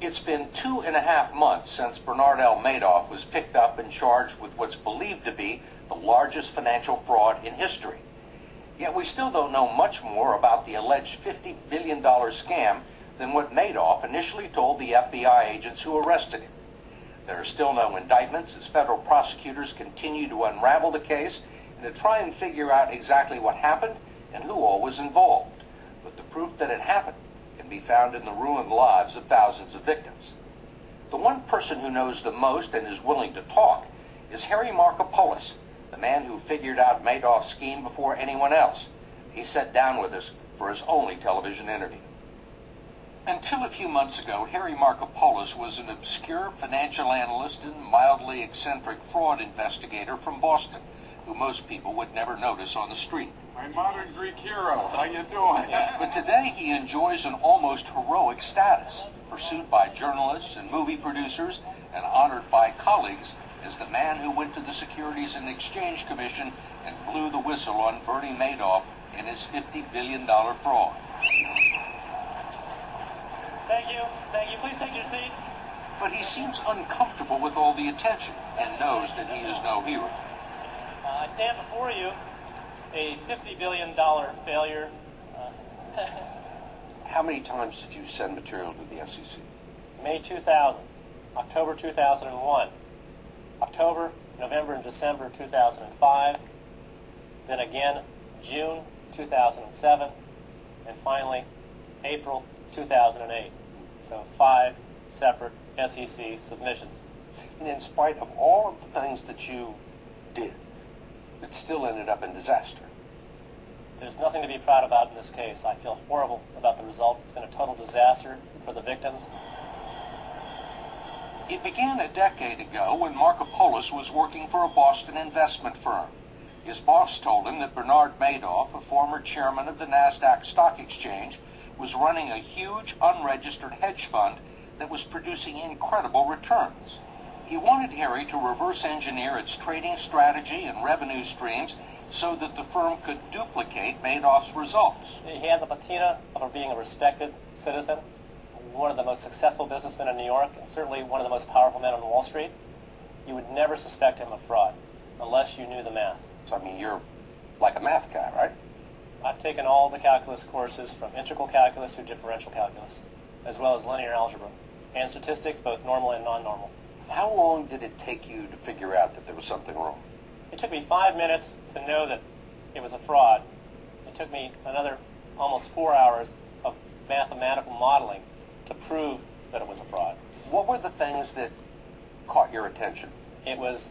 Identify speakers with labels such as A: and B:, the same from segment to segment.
A: It's been two and a half months since Bernard L. Madoff was picked up and charged with what's believed to be the largest financial fraud in history. Yet we still don't know much more about the alleged $50 billion scam than what Madoff initially told the FBI agents who arrested him. There are still no indictments as federal prosecutors continue to unravel the case and to try and figure out exactly what happened and who all was involved. But the proof that it happened be found in the ruined lives of thousands of victims. The one person who knows the most and is willing to talk is Harry Markopolos, the man who figured out Madoff's scheme before anyone else. He sat down with us for his only television interview. Until a few months ago, Harry Markopolos was an obscure financial analyst and mildly eccentric fraud investigator from Boston, who most people would never notice on the street.
B: My modern Greek hero. How you doing?
A: But today he enjoys an almost heroic status, pursued by journalists and movie producers and honored by colleagues as the man who went to the Securities and Exchange Commission and blew the whistle on Bernie Madoff and his $50 billion fraud.
C: Thank you. Thank you. Please take your seats.
A: But he seems uncomfortable with all the attention and knows that he is no hero.
C: Uh, I stand before you a $50 billion failure. Uh,
A: How many times did you send material to the SEC?
C: May 2000, October 2001, October, November, and December 2005, then again June 2007, and finally April 2008. So five separate SEC submissions.
A: And in spite of all of the things that you did, it still ended up in disaster.
C: There's nothing to be proud about in this case. I feel horrible about the result. It's been a total disaster for the victims.
A: It began a decade ago when Markopolos was working for a Boston investment firm. His boss told him that Bernard Madoff, a former chairman of the NASDAQ Stock Exchange, was running a huge unregistered hedge fund that was producing incredible returns. He wanted Harry to reverse engineer its trading strategy and revenue streams so that the firm could duplicate Madoff's results.
C: He had the patina of being a respected citizen, one of the most successful businessmen in New York, and certainly one of the most powerful men on Wall Street. You would never suspect him of fraud unless you knew the math.
A: So, I mean, you're like a math guy, right?
C: I've taken all the calculus courses from integral calculus to differential calculus, as well as linear algebra, and statistics, both normal and non-normal.
A: How long did it take you to figure out that there was something wrong?
C: It took me five minutes to know that it was a fraud. It took me another almost four hours of mathematical modeling to prove that it was a fraud.
A: What were the things that caught your attention?
C: It was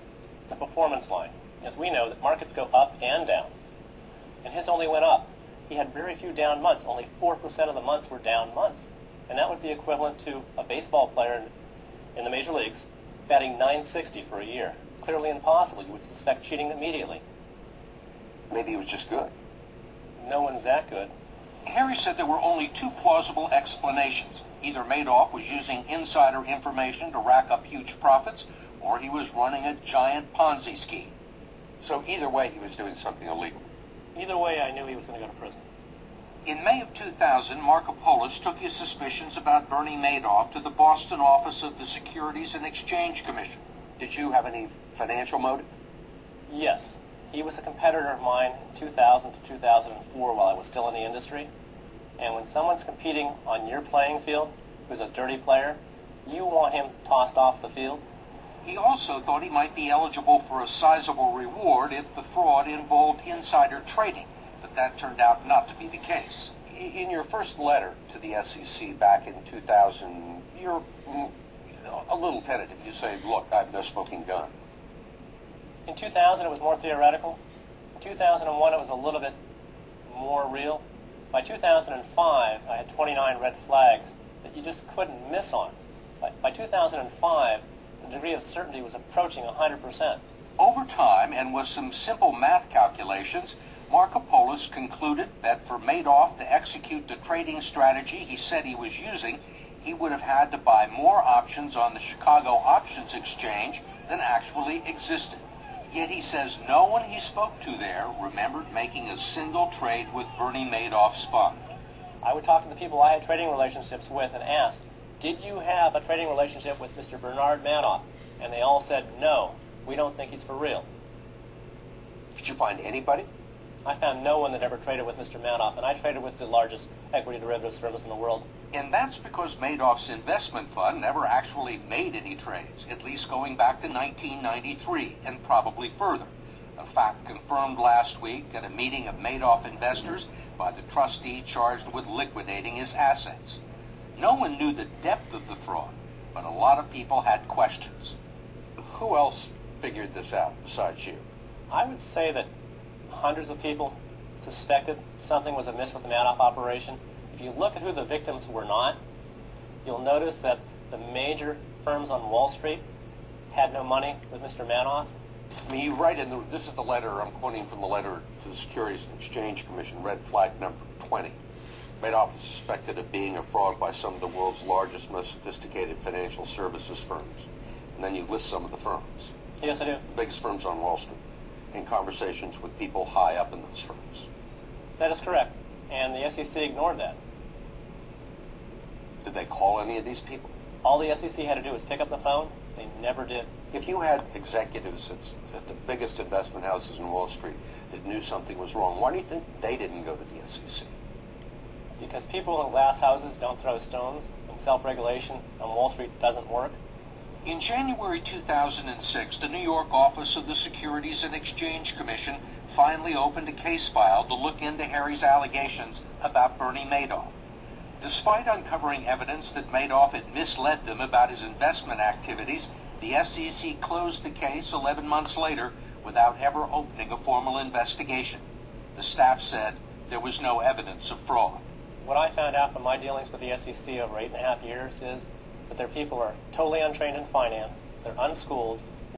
C: the performance line. As we know, that markets go up and down. And his only went up. He had very few down months. Only 4% of the months were down months. And that would be equivalent to a baseball player in the major leagues batting 960 for a year. Clearly impossible. You would suspect cheating immediately.
A: Maybe he was just good.
C: No one's that good.
A: Harry said there were only two plausible explanations. Either Madoff was using insider information to rack up huge profits, or he was running a giant Ponzi scheme. So either way, he was doing something illegal.
C: Either way, I knew he was going to go to prison.
A: In May of 2000, Markopolos took his suspicions about Bernie Madoff to the Boston office of the Securities and Exchange Commission. Did you have any financial motive?
C: Yes. He was a competitor of mine in 2000 to 2004 while I was still in the industry. And when someone's competing on your playing field, who's a dirty player, you want him tossed off the field.
A: He also thought he might be eligible for a sizable reward if the fraud involved insider trading, that turned out not to be the case. In your first letter to the SEC back in 2000, you're mm, a little tentative. You say, look, I have no smoking gun.
C: In 2000, it was more theoretical. In 2001, it was a little bit more real. By 2005, I had 29 red flags that you just couldn't miss on. By, by 2005, the degree of certainty was approaching 100%.
A: Over time, and with some simple math calculations, Markopolos concluded that for Madoff to execute the trading strategy he said he was using, he would have had to buy more options on the Chicago Options Exchange than actually existed. Yet he says no one he spoke to there remembered making a single trade with Bernie Madoff's fund.
C: I would talk to the people I had trading relationships with and ask, did you have a trading relationship with Mr. Bernard Madoff? And they all said, no, we don't think he's for real.
A: Did you find anybody?
C: I found no one that ever traded with Mr. Madoff, and I traded with the largest equity derivatives firms in the world.
A: And that's because Madoff's investment fund never actually made any trades, at least going back to 1993 and probably further. A fact confirmed last week at a meeting of Madoff investors by the trustee charged with liquidating his assets. No one knew the depth of the fraud, but a lot of people had questions. Who else figured this out besides you?
C: I would say that hundreds of people suspected something was amiss with the Madoff operation. If you look at who the victims were not, you'll notice that the major firms on Wall Street had no money with Mr. Madoff.
D: I mean, you write in the, this is the letter, I'm quoting from the letter to the Securities and Exchange Commission, red flag number 20. Madoff is suspected of being a fraud by some of the world's largest, most sophisticated financial services firms. And then you list some of the firms,
C: Yes, I do.
D: the biggest firms on Wall Street, in conversations with people high up in those firms.
C: That is correct. And the SEC ignored that.
D: Did they call any of these people?
C: All the SEC had to do was pick up the phone. They never did.
D: If you had executives at, at the biggest investment houses in Wall Street that knew something was wrong, why do you think they didn't go to the SEC?
C: Because people in glass houses don't throw stones, and self-regulation on Wall Street doesn't work.
A: In January 2006, the New York office of the Securities and Exchange Commission finally opened a case file to look into Harry's allegations about Bernie Madoff. Despite uncovering evidence that Madoff had misled them about his investment activities, the SEC closed the case 11 months later without ever opening a formal investigation. The staff said there was no evidence of fraud.
C: What I found out from my dealings with the SEC over eight and a half years is that their people are totally untrained in finance, they're unschooled,